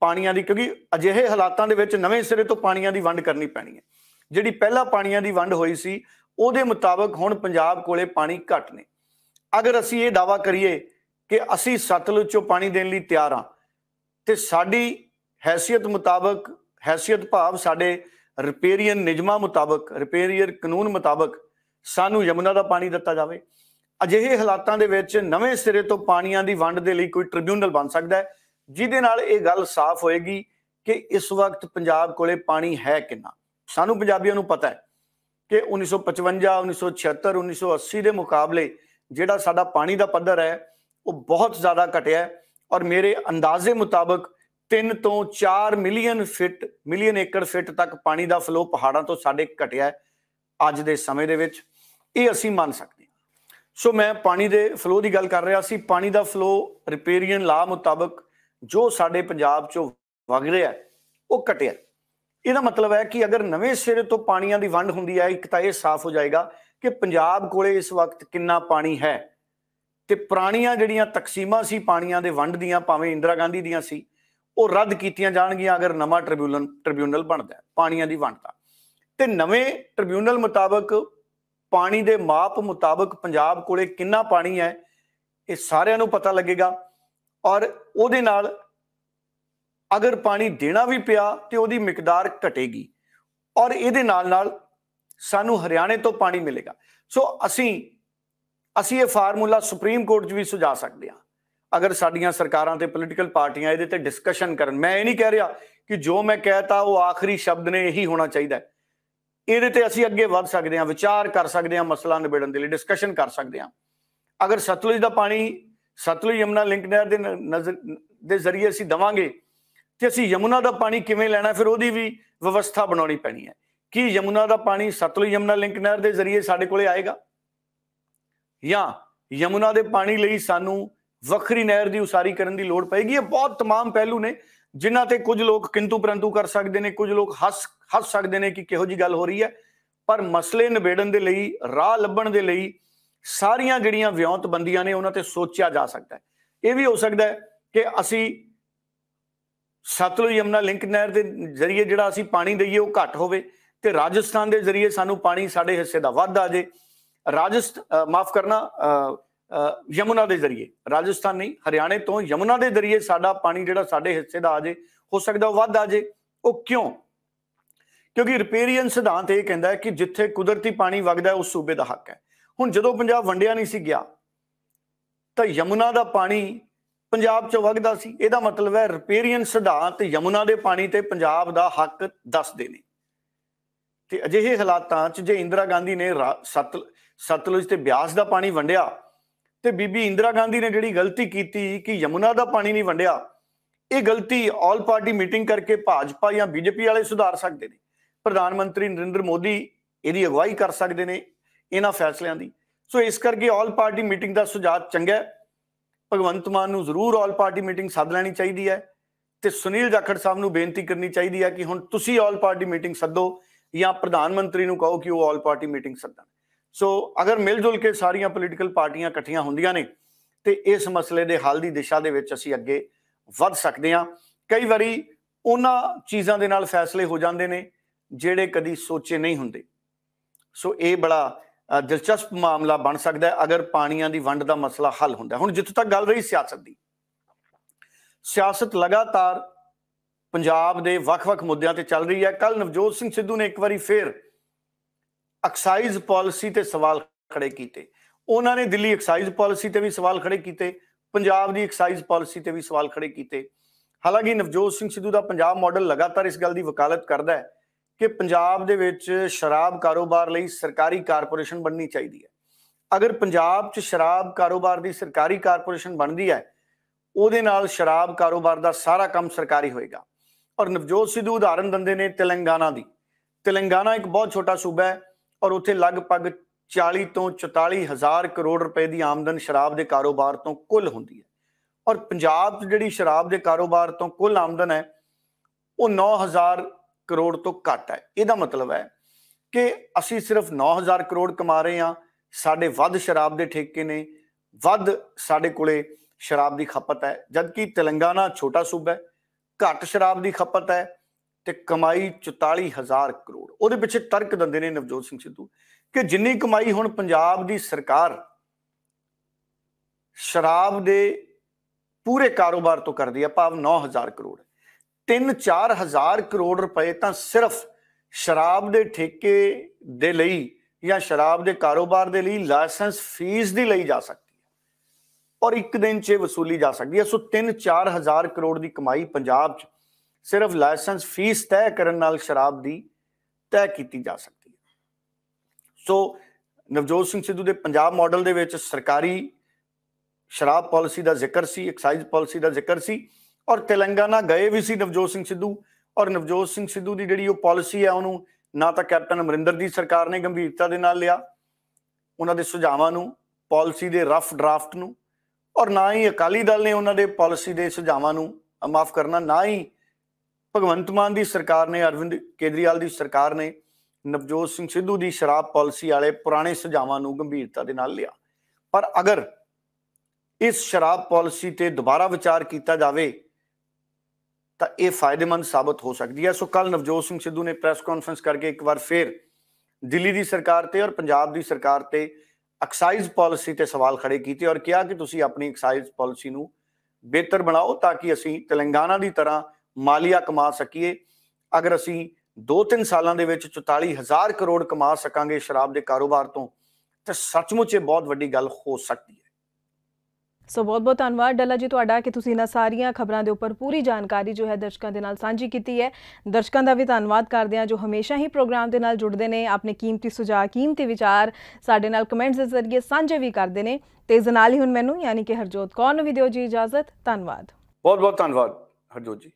ਪਾਣੀਆਂ ਦੀ, ਕਿਉਂਕਿ ਅਜਿਹੇ ਹਾਲਾਤਾਂ ਦੇ ਵਿੱਚ ਨਵੇਂ ਸਿਰੇ ਤੋਂ ਪਾਣੀਆਂ ਦੀ ਵੰਡ ਕਰਨੀ ਪੈਣੀ ਹੈ। ਜਿਹੜੀ ਪਹਿਲਾਂ ਪਾਣੀਆਂ ਦੀ ਵੰਡ ਹੋਈ ਸੀ ਉਹਦੇ ਮੁਤਾਬਕ ਹੁਣ ਪੰਜਾਬ ਕੋਲੇ ਪਾਣੀ ਘੱਟ ਨੇ। ਅਗਰ ਅਸੀਂ ਇਹ ਦਾਵਾ ਕਰੀਏ ਕਿ ਅਸੀਂ ਸਤਲੁਜ ਚੋਂ ਪਾਣੀ ਦੇਣ ਲਈ ਤਿਆਰ ਆ ਤੇ ਸਾਡੀ ਹیثیت ਮੁਤਾਬਕ ਹیثیت ਭਾਵ ਸਾਡੇ ਰਿਪੇਰੀਅਨ ਨਿਯਮਾਂ ਮੁਤਾਬਕ ਰਿਪੇਰੀਅਰ ਕਾਨੂੰਨ ਮੁਤਾਬਕ ਸਾਨੂੰ ਯਮੁਨਾ ਦਾ ਪਾਣੀ ਦਿੱਤਾ ਜਾਵੇ। ਅਜਿਹੇ ਹਾਲਾਤਾਂ ਦੇ ਵਿੱਚ ਨਵੇਂ ਸਿਰੇ ਤੋਂ ਪਾਣੀਆਂ ਦੀ ਵੰਡ ਦੇ ਲਈ ਕੋਈ ਟ੍ਰਿਬਿਊਨਲ ਬਣ ਸਕਦਾ ਹੈ, ਜਿਹਦੇ ਨਾਲ ਇਹ ਗੱਲ ਸਾਫ਼ ਹੋਏਗੀ ਕਿ ਇਸ ਵਕਤ ਪੰਜਾਬ ਕੋਲੇ ਪਾਣੀ ਹੈ ਕਿੰਨਾ। ਸਾਨੂੰ ਪੰਜਾਬੀਆਂ ਨੂੰ ਪਤਾ ਹੈ ਕਿ 1955 1976 1980 ਦੇ ਮੁਕਾਬਲੇ ਜਿਹੜਾ ਸਾਡਾ ਪਾਣੀ ਦਾ ਪੱਧਰ ਹੈ, ਉਹ ਬਹੁਤ ਜ਼ਿਆਦਾ ਘਟਿਆ ਔਰ ਮੇਰੇ ਅੰਦਾਜ਼ੇ ਮੁਤਾਬਕ 3 ਤੋਂ 4 million feet, million acre feet ਤੱਕ ਪਾਣੀ ਦਾ ਫਲੋ ਪਹਾੜਾਂ ਤੋਂ ਸਾਡੇ ਘਟਿਆ ਅੱਜ ਦੇ ਸਮੇਂ ਦੇ ਵਿੱਚ। ਇਹ ਅਸੀਂ ਮੰਨ ਸਕਦੇ ਹਾਂ। ਸੋ ਮੈਂ ਪਾਣੀ ਦੇ ਫਲੋ ਦੀ ਗੱਲ ਕਰ ਰਿਹਾ ਸੀ। ਪਾਣੀ ਦਾ ਫਲੋ ਰਿਪੇਰੀਅਨ ਲਾ ਮੁਤਾਬਕ ਜੋ ਸਾਡੇ ਪੰਜਾਬ ਚੋਂ ਵਗ ਰਿਹਾ ਉਹ ਘਟਿਆ ਇਹਦਾ ਮਤਲਬ ਹੈ ਕਿ ਅਗਰ ਨਵੇਂ ਸਿਰੇ ਤੋਂ ਪਾਣੀਆਂ ਦੀ ਵੰਡ ਹੁੰਦੀ ਹੈ, ਇੱਕ ਤਾਂ ਇਹ ਸਾਫ਼ ਹੋ ਜਾਏਗਾ ਕਿ ਪੰਜਾਬ ਕੋਲੇ ਇਸ ਵਕਤ ਕਿੰਨਾ ਪਾਣੀ ਹੈ ਤੇ ਪੁਰਾਣੀਆਂ ਜਿਹੜੀਆਂ ਤਕਸੀਮਾਂ ਸੀ ਪਾਣੀਆਂ ਦੇ ਵੰਡ ਦੀਆਂ, ਭਾਵੇਂ ਇੰਦਰਾ ਗਾਂਧੀ ਦੀਆਂ ਸੀ, ਉਹ ਰੱਦ ਕੀਤੀਆਂ ਜਾਣਗੀਆਂ ਅਗਰ ਨਵਾਂ ਟ੍ਰਿਬਿਊਨਲ ਟ੍ਰਿਬਿਊਨਲ ਬਣਦਾ ਹੈ, ਪਾਣੀਆਂ ਦੀ ਵੰਡ ਦਾ ਤੇ ਨਵੇਂ ਟ੍ਰਿਬਿਊਨਲ ਮੁਤਾਬਕ ਪਾਣੀ ਦੇ ਮਾਪ ਮੁਤਾਬਕ ਪੰਜਾਬ ਕੋਲੇ ਕਿੰਨਾ ਪਾਣੀ ਹੈ, ਇਹ ਸਾਰਿਆਂ ਨੂੰ ਪਤਾ ਲੱਗੇਗਾ ਔਰ ਉਹਦੇ ਨਾਲ ਅਗਰ ਪਾਣੀ ਦੇਣਾ ਵੀ ਪਿਆ ਤੇ ਉਹਦੀ ਮਿਕਦਾਰ ਘਟੇਗੀ। ਔਰ ਇਹਦੇ ਨਾਲ ਨਾਲ ਸਾਨੂੰ ਹਰਿਆਣੇ ਤੋਂ ਪਾਣੀ ਮਿਲੇਗਾ। ਸੋ ਅਸੀਂ ਅਸੀਂ ਇਹ ਫਾਰਮੂਲਾ ਸੁਪਰੀਮ ਕੋਰਟ 'ਚ ਵੀ ਸੁਝਾ ਸਕਦੇ ਹਾਂ। ਅਗਰ ਸਾਡੀਆਂ ਸਰਕਾਰਾਂ ਤੇ ਪੋਲੀਟੀਕਲ ਪਾਰਟੀਆਂ ਇਹਦੇ ਤੇ ਡਿਸਕਸ਼ਨ ਕਰਨ, ਮੈਂ ਇਹ ਨਹੀਂ ਕਹਿ ਰਿਹਾ ਕਿ ਜੋ ਮੈਂ ਕਹਿਤਾ ਉਹ ਆਖਰੀ ਸ਼ਬਦ ਨੇ ਇਹੀ ਹੋਣਾ ਚਾਹੀਦਾ ਇਹਦੇ ਤੇ ਅਸੀਂ ਅੱਗੇ ਵੱਧ ਸਕਦੇ ਹਾਂ, ਵਿਚਾਰ ਕਰ ਸਕਦੇ ਹਾਂ, ਮਸਲਾ ਨਿਬੇੜਨ ਦੇ ਲਈ ਡਿਸਕਸ਼ਨ ਕਰ ਸਕਦੇ ਹਾਂ। ਅਗਰ ਸਤਲੁਜ ਦਾ ਪਾਣੀ ਸਤਲੁਜ ਯਮਨਾ ਲਿੰਕ ਨਹਿਰ ਦੇ ਨਜ਼ਰ, ਦੇ ਜ਼ਰੀਏ ਅਸੀਂ ਦਵਾਂਗੇ ਤੇ ਅਸੀਂ ਯਮੁਨਾ ਦਾ ਪਾਣੀ ਕਿਵੇਂ ਲੈਣਾ ਫਿਰ ਉਹਦੀ ਵੀ ਵਿਵਸਥਾ ਬਣਾਉਣੀ ਪੈਣੀ ਹੈ ਕੀ ਯਮੁਨਾ ਦਾ ਪਾਣੀ ਸਤਲੁਜ ਯਮਨਾ ਲਿੰਕ ਨਹਿਰ ਦੇ ਜ਼ਰੀਏ ਸਾਡੇ ਕੋਲੇ ਆਏਗਾ ਜਾਂ ਯਮੁਨਾ ਦੇ ਪਾਣੀ ਲਈ ਸਾਨੂੰ ਵੱਖਰੀ ਨਹਿਰ ਦੀ ਉਸਾਰੀ ਕਰਨ ਦੀ ਲੋੜ ਪਏਗੀ ਇਹ ਬਹੁਤ तमाम ਪਹਿਲੂ ਨੇ ਜਿਨ੍ਹਾਂ ਤੇ ਕੁਝ ਲੋਕ ਕਿੰਤੂ ਪਰੰਤੂ ਕਰ ਸਕਦੇ ਨੇ ਕੁਝ ਲੋਕ ਹੱਸ ਹੱਸ ਸਕਦੇ ਨੇ ਕਿ ਕਿਹੋ ਜੀ ਗੱਲ ਹੋ ਰਹੀ ਹੈ ਪਰ ਮਸਲੇ ਨਿਬੇੜਨ ਦੇ ਲਈ ਰਾਹ ਲੱਭਣ ਦੇ ਲਈ ਸਾਰੀਆਂ ਜਿਹੜੀਆਂ ਵਿਉਂਤਬੰਦੀਆਂ ਨੇ ਉਹਨਾਂ ਤੇ ਸੋਚਿਆ ਜਾ ਸਕਦਾ ਹੈ ਇਹ ਵੀ ਹੋ ਸਕਦਾ ਹੈ ਕਿ ਅਸੀਂ ਸਤਲੁਜ ਯਮਨਾ ਲਿੰਕ ਨਹਿਰ ਦੇ ਜ਼ਰੀਏ ਜਿਹੜਾ ਅਸੀਂ ਪਾਣੀ ਦਈਏ ਉਹ ਘੱਟ ਹੋਵੇ ਤੇ ਰਾਜਸਥਾਨ ਦੇ ਜ਼ਰੀਏ ਸਾਨੂੰ ਪਾਣੀ ਸਾਡੇ ਹਿੱਸੇ ਦਾ ਵੱਧ ਆ ਜੇ। ਰਾਜਸਥਾਨ ਮਾਫ ਕਰਨਾ ਯਮੁਨਾ ਦੇ ਜ਼ਰੀਏ। ਰਾਜਸਥਾਨ ਨਹੀਂ, ਹਰਿਆਣੇ ਤੋਂ ਯਮੁਨਾ ਦੇ ਜ਼ਰੀਏ ਸਾਡਾ ਪਾਣੀ ਜਿਹੜਾ ਸਾਡੇ ਹਿੱਸੇ ਦਾ ਆ ਜੇ, ਹੋ ਸਕਦਾ ਉਹ ਵੱਧ ਆ ਜੇ। ਉਹ ਕਿਉਂ? ਕਿਉਂਕਿ ਰਿਪੇਰੀਅਨ ਸਿਧਾਂਤ ਇਹ ਕਹਿੰਦਾ ਹੈ ਕਿ ਜਿੱਥੇ ਕੁਦਰਤੀ ਪਾਣੀ ਵਗਦਾ ਉਸ ਸੂਬੇ ਦਾ ਹੱਕ ਹੈ। ਹੁਣ ਜਦੋਂ ਪੰਜਾਬ ਵੰਡਿਆ ਨਹੀਂ ਸੀ ਗਿਆ, ਤਾਂ ਯਮੁਨਾ ਦਾ ਪਾਣੀ ਪੰਜਾਬ 'ਚ ਵਗਦਾ ਸੀ। ਇਹਦਾ ਮਤਲਬ ਹੈ ਰਿਪੇਰੀਅਨ ਸਿਧਾਂਤ ਯਮੁਨਾ ਦੇ ਪਾਣੀ ਤੇ ਪੰਜਾਬ ਦਾ ਹੱਕ ਦੱਸਦੇ ਨੇ। ਤੇ ਅਜਿਹੇ ਹਾਲਾਤਾਂ 'ਚ ਜੇ ਇੰਦਰਾ ਗਾਂਧੀ ਨੇ ਸਤਲੁਜ ਤੇ ਬਿਆਸ ਦਾ ਪਾਣੀ ਵੰਡਿਆ ਤੇ ਬੀਬੀ ਇੰਦਰਾ ਗਾਂਧੀ ਨੇ ਜਿਹੜੀ ਗਲਤੀ ਕੀਤੀ ਕਿ ਯਮੁਨਾ ਦਾ ਪਾਣੀ ਨਹੀਂ ਵੰਡਿਆ, ਇਹ ਗਲਤੀ ਆਲ ਪਾਰਟੀ ਮੀਟਿੰਗ ਕਰਕੇ ਭਾਜਪਾ ਜਾਂ ਬੀਜੇਪੀ ਵਾਲੇ ਸੁਧਾਰ ਸਕਦੇ ਨੇ। ਪ੍ਰਧਾਨ ਮੰਤਰੀ ਨਰਿੰਦਰ ਮੋਦੀ ਇਹਦੀ ਅਗਵਾਈ ਕਰ ਸਕਦੇ ਨੇ ਇਹਨਾਂ ਫੈਸਲਿਆਂ ਦੀ। ਸੋ ਇਸ ਕਰਕੇ ਆਲ ਪਾਰਟੀ ਮੀਟਿੰਗ ਦਾ ਸੁਝਾਅ ਚੰਗਾ ਹੈ। ਭਗਵੰਤ ਮਾਨ ਨੂੰ ਜ਼ਰੂਰ ਆਲ ਪਾਰਟੀ ਮੀਟਿੰਗ ਸੱਦ ਲੈਣੀ ਚਾਹੀਦੀ ਹੈ ਤੇ ਸੁਨੀਲ ਜਾਖੜ ਸਾਹਿਬ ਨੂੰ ਬੇਨਤੀ ਕਰਨੀ ਚਾਹੀਦੀ ਹੈ ਕਿ ਹੁਣ ਤੁਸੀਂ ਆਲ ਪਾਰਟੀ ਮੀਟਿੰਗ ਸੱਦੋ ਜਾਂ ਪ੍ਰਧਾਨ ਮੰਤਰੀ ਨੂੰ ਕਹੋ ਕਿ ਉਹ ਆਲ ਪਾਰਟੀ ਮੀਟਿੰਗ ਸੱਦਣ। ਸੋ ਅਗਰ ਮਿਲ ਜੁਲ ਕੇ ਸਾਰੀਆਂ ਪੋਲੀਟੀਕਲ ਪਾਰਟੀਆਂ ਇਕੱਠੀਆਂ ਹੁੰਦੀਆਂ ਨੇ, ਤੇ ਇਸ ਮਸਲੇ ਦੇ ਹੱਲ ਦੀ ਦਿਸ਼ਾ ਦੇ ਵਿੱਚ ਅਸੀਂ ਅੱਗੇ ਵੱਧ ਸਕਦੇ ਹਾਂ। ਕਈ ਵਾਰੀ ਉਹਨਾਂ ਚੀਜ਼ਾਂ ਦੇ ਨਾਲ ਫੈਸਲੇ ਹੋ ਜਾਂਦੇ ਨੇ, ਜਿਹੜੇ ਕਦੀ ਸੋਚੇ ਨਹੀਂ ਹੁੰਦੇ। ਸੋ ਇਹ ਬੜਾ ਦਿਲਚਸਪ ਮਾਮਲਾ ਬਣ ਸਕਦਾ ਹੈ ਅਗਰ ਪਾਣੀਆਂ ਦੀ ਵੰਡ ਦਾ ਮਸਲਾ ਹੱਲ ਹੁੰਦਾ ਹੁਣ ਜਿੱਥੋਂ ਤੱਕ ਗੱਲ ਰਹੀ ਸਿਆਸਤ ਦੀ, ਸਿਆਸਤ ਲਗਾਤਾਰ ਪੰਜਾਬ ਦੇ ਵੱਖ-ਵੱਖ ਮੁੱਦਿਆਂ ਤੇ ਚੱਲ ਰਹੀ ਹੈ। ਕੱਲ ਨਵਜੋਤ ਸਿੰਘ ਸਿੱਧੂ ਨੇ ਇੱਕ ਵਾਰੀ ਫੇਰ ਐਕਸਾਈਜ਼ ਪਾਲਿਸੀ ਤੇ ਸਵਾਲ ਖੜੇ ਕੀਤੇ। ਉਹਨਾਂ ਨੇ ਦਿੱਲੀ ਐਕਸਾਈਜ਼ ਪਾਲਿਸੀ ਤੇ ਵੀ ਸਵਾਲ ਖੜੇ ਕੀਤੇ, ਪੰਜਾਬ ਦੀ ਐਕਸਾਈਜ਼ ਪਾਲਿਸੀ ਤੇ ਵੀ ਸਵਾਲ ਖੜੇ ਕੀਤੇ। ਹਾਲਾਂਕਿ ਨਵਜੋਤ ਸਿੰਘ ਸਿੱਧੂ ਦਾ ਪੰਜਾਬ ਮਾਡਲ ਲਗਾਤਾਰ ਇਸ ਗੱਲ ਦੀ ਵਕਾਲਤ ਕਰਦਾ ਹੈ ਕਿ ਪੰਜਾਬ ਦੇ ਵਿੱਚ ਸ਼ਰਾਬ ਕਾਰੋਬਾਰ ਲਈ ਸਰਕਾਰੀ ਕਾਰਪੋਰੇਸ਼ਨ ਬਣਨੀ ਚਾਹੀਦੀ ਹੈ। ਅਗਰ ਪੰਜਾਬ 'ਚ ਸ਼ਰਾਬ ਕਾਰੋਬਾਰ ਦੀ ਸਰਕਾਰੀ ਕਾਰਪੋਰੇਸ਼ਨ ਬਣਦੀ ਹੈ, ਉਹਦੇ ਨਾਲ ਸ਼ਰਾਬ ਕਾਰੋਬਾਰ ਦਾ ਸਾਰਾ ਕੰਮ ਸਰਕਾਰੀ ਹੋਏਗਾ। ਔਰ ਨਵਜੋਤ ਸਿੱਧੂ ਉਦਾਹਰਨ ਦਿੰਦੇ ਨੇ ਤੇਲੰਗਾਨਾ ਦੀ। ਤੇਲੰਗਾਨਾ ਇੱਕ ਬਹੁਤ ਛੋਟਾ ਸੂਬਾ ਹੈ ਔਰ ਉੱਥੇ ਲਗਭਗ 40 ਤੋਂ 44 ਹਜ਼ਾਰ ਕਰੋੜ ਰੁਪਏ ਦੀ ਆਮਦਨ ਸ਼ਰਾਬ ਦੇ ਕਾਰੋਬਾਰ ਤੋਂ ਕੁੱਲ ਹੁੰਦੀ ਹੈ। ਔਰ ਪੰਜਾਬ 'ਚ ਜਿਹੜੀ ਸ਼ਰਾਬ ਦੇ ਕਾਰੋਬਾਰ ਤੋਂ ਕੁੱਲ ਆਮਦਨ ਹੈ, ਉਹ 9000 ਕਰੋੜ ਤੋਂ ਘੱਟ ਹੈ। ਇਹਦਾ ਮਤਲਬ ਹੈ ਕਿ ਅਸੀਂ ਸਿਰਫ 9000 ਕਰੋੜ ਕਮਾ ਰਹੇ ਹਾਂ। ਸਾਡੇ ਵੱਧ ਸ਼ਰਾਬ ਦੇ ਠੇਕੇ ਨੇ। ਵੱਧ ਸਾਡੇ ਕੋਲੇ ਸ਼ਰਾਬ ਦੀ ਖਪਤ ਹੈ। ਜਦਕਿ ਤੇਲੰਗਾਨਾ ਛੋਟਾ ਸੂਬਾ ਹੈ, ਘੱਟ ਸ਼ਰਾਬ ਦੀ ਖਪਤ ਹੈ ਤੇ ਕਮਾਈ 44000 ਕਰੋੜ। ਉਹਦੇ ਪਿੱਛੇ ਤਰਕ ਦਿੰਦੇ ਨੇ ਨਵਜੋਤ ਸਿੰਘ ਸਿੱਧੂ ਕਿ ਜਿੰਨੀ ਕਮਾਈ ਹੁਣ ਪੰਜਾਬ ਦੀ ਸਰਕਾਰ ਸ਼ਰਾਬ ਦੇ ਪੂਰੇ ਕਾਰੋਬਾਰ ਤੋਂ ਕਰਦੀ ਹੈ, ਭਾਵ 9000 ਕਰੋੜ। 3-4000 ਕਰੋੜ ਰੁਪਏ ਤਾਂ ਸਿਰਫ ਸ਼ਰਾਬ ਦੇ ਠੇਕੇ ਦੇ ਲਈ ਜਾਂ ਸ਼ਰਾਬ ਦੇ ਕਾਰੋਬਾਰ ਦੇ ਲਈ ਲਾਇਸੈਂਸ ਫੀਸ ਦੀ ਲਈ ਜਾ ਸਕਦੀ ਹੈ। ਔਰ ਇੱਕ ਦਿਨ 'ਚ ਵਸੂਲੀ ਜਾ ਸਕਦੀ ਹੈ। ਸੋ 3-4000 ਕਰੋੜ ਦੀ ਕਮਾਈ ਪੰਜਾਬ 'ਚ ਸਿਰਫ ਲਾਇਸੈਂਸ ਫੀਸ ਤੈਅ ਕਰਨ ਨਾਲ ਸ਼ਰਾਬ ਦੀ ਤੈਅ ਕੀਤੀ ਜਾ ਸਕਦੀ ਹੈ। ਸੋ ਨਵਜੋਤ ਸਿੰਘ ਸਿੱਧੂ ਦੇ ਪੰਜਾਬ ਮਾਡਲ ਦੇ ਵਿੱਚ ਸਰਕਾਰੀ ਸ਼ਰਾਬ ਪਾਲਿਸੀ ਦਾ ਜ਼ਿਕਰ ਸੀ, ਐਕਸਾਈਜ਼ ਪਾਲਿਸੀ ਦਾ ਜ਼ਿਕਰ ਸੀ। ਔਰ ਤੇਲੰਗਾਨਾ ਗਏ ਵੀ ਸੀ ਨਵਜੋਤ ਸਿੰਘ ਸਿੱਧੂ, ਔਰ ਨਵਜੋਤ ਸਿੰਘ ਸਿੱਧੂ ਦੀ ਜਿਹੜੀ ਉਹ ਪਾਲਿਸੀ ਹੈ ਉਹਨੂੰ ਨਾ ਤਾਂ ਕੈਪਟਨ ਅਮਰਿੰਦਰ ਦੀ ਸਰਕਾਰ ਨੇ ਗੰਭੀਰਤਾ ਦੇ ਨਾਲ ਲਿਆ, ਉਹਨਾਂ ਦੇ ਸੁਝਾਵਾਂ ਨੂੰ, ਪਾਲਿਸੀ ਦੇ ਰਫ ਡਰਾਫਟ ਨੂੰ, ਔਰ ਨਾ ਹੀ ਅਕਾਲੀ ਦਲ ਨੇ ਉਹਨਾਂ ਦੇ ਪਾਲਿਸੀ ਦੇ ਸੁਝਾਵਾਂ ਨੂੰ ਮਾਫ ਕਰਨਾ, ਨਾ ਹੀ ਭਗਵੰਤ ਮਾਨ ਦੀ ਸਰਕਾਰ ਨੇ, ਅਰਵਿੰਦ ਕੇਜਰੀਵਾਲ ਦੀ ਸਰਕਾਰ ਨੇ ਨਵਜੋਤ ਸਿੰਘ ਸਿੱਧੂ ਦੀ ਸ਼ਰਾਬ ਪਾਲਿਸੀ ਵਾਲੇ ਪੁਰਾਣੇ ਸੁਝਾਵਾਂ ਨੂੰ ਗੰਭੀਰਤਾ ਦੇ ਨਾਲ ਲਿਆ। ਪਰ ਅਗਰ ਇਸ ਸ਼ਰਾਬ ਪਾਲਿਸੀ ਤੇ ਦੁਬਾਰਾ ਵਿਚਾਰ ਕੀਤਾ ਜਾਵੇ ਤਾਂ ਇਹ ਫਾਇਦੇਮੰਦ ਸਾਬਤ ਹੋ ਸਕਦੀ ਹੈ। ਸੋ ਕੱਲ ਨਵਜੋਤ ਸਿੰਘ ਸਿੱਧੂ ਨੇ ਪ੍ਰੈਸ ਕਾਨਫਰੰਸ ਕਰਕੇ ਇੱਕ ਵਾਰ ਫੇਰ ਦਿੱਲੀ ਦੀ ਸਰਕਾਰ ਤੇ ਔਰ ਪੰਜਾਬ ਦੀ ਸਰਕਾਰ ਤੇ ਐਕਸਾਈਜ਼ ਪਾਲਿਸੀ ਤੇ ਸਵਾਲ ਖੜੇ ਕੀਤੇ ਔਰ ਕਿਹਾ ਕਿ ਤੁਸੀਂ ਆਪਣੀ ਐਕਸਾਈਜ਼ ਪਾਲਿਸੀ ਨੂੰ ਬਿਹਤਰ ਬਣਾਓ ਤਾਂ ਕਿ ਅਸੀਂ ਤੇਲੰਗਾਨਾ ਦੀ ਤਰ੍ਹਾਂ ਮਾਲੀਆ ਕਮਾ ਸਕੀਏ। ਅਗਰ ਅਸੀਂ 2-3 ਸਾਲਾਂ ਦੇ ਵਿੱਚ 44000 ਕਰੋੜ ਕਮਾ ਸਕਾਂਗੇ ਸ਼ਰਾਬ ਦੇ ਕਾਰੋਬਾਰ ਤੋਂ, ਤਾਂ ਸੱਚਮੁੱਚ ਇਹ ਬਹੁਤ ਵੱਡੀ ਗੱਲ ਹੋ ਸਕਦੀ ਹੈ। ਸੋ ਬਹੁਤ ਬਹੁਤ ਧੰਨਵਾਦ ਡੱਲਾ ਜੀ ਤੁਹਾਡਾ ਕਿ ਤੁਸੀਂ ਇਹਨਾਂ ਸਾਰੀਆਂ ਖਬਰਾਂ ਦੇ ਉੱਪਰ ਪੂਰੀ ਜਾਣਕਾਰੀ ਜੋ ਹੈ ਦਰਸ਼ਕਾਂ ਦੇ ਨਾਲ ਸਾਂਝੀ ਕੀਤੀ ਹੈ। ਦਰਸ਼ਕਾਂ ਦਾ ਵੀ ਧੰਨਵਾਦ ਕਰਦੇ ਹਾਂ ਜੋ ਹਮੇਸ਼ਾ ਹੀ ਪ੍ਰੋਗਰਾਮ ਦੇ ਨਾਲ ਜੁੜਦੇ ਨੇ, ਆਪਣੇ ਕੀਮਤੀ ਸੁਝਾਅ, ਕੀਮਤੀ ਵਿਚਾਰ ਸਾਡੇ ਨਾਲ ਕਮੈਂਟਸ ਦੇ ਜ਼ਰੀਏ ਸਾਂਝੇ ਵੀ ਕਰਦੇ ਨੇ। ਤੇ ਇਸ ਨਾਲ ਹੀ ਹੁਣ ਮੈਨੂੰ ਯਾਨੀ ਕਿ ਹਰਜੋਤ ਕੌਰ ਨੂੰ ਵੀ ਦਿਓ ਜੀ ਇਜਾਜ਼ਤ। ਧੰਨਵਾਦ। ਬਹੁਤ ਬਹੁਤ ਧੰਨਵਾਦ ਹਰਜੋਤ ਜੀ।